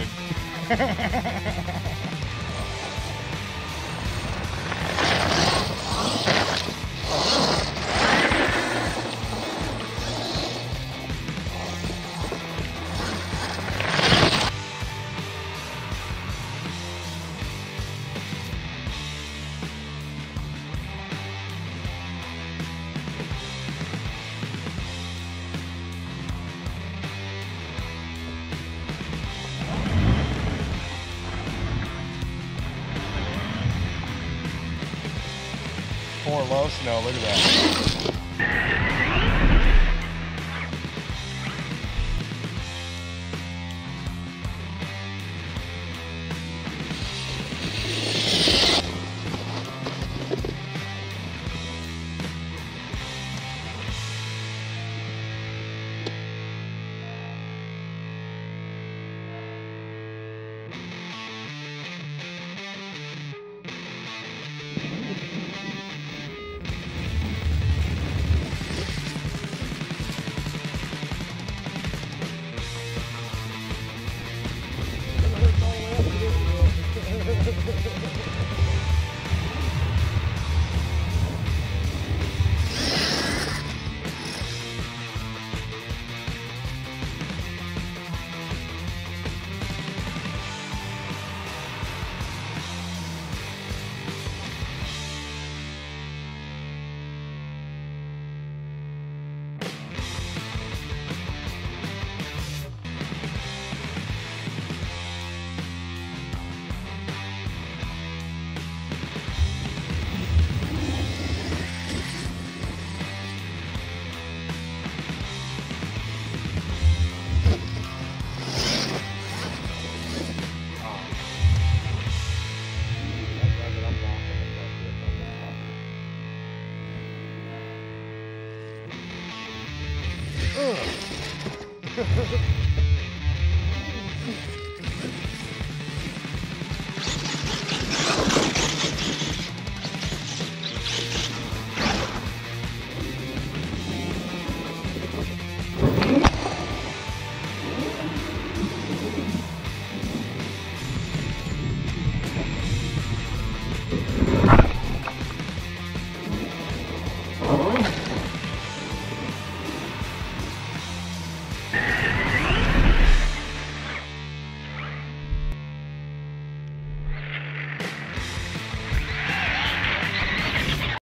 interested. More low snow, look at that. Mm. Ugh.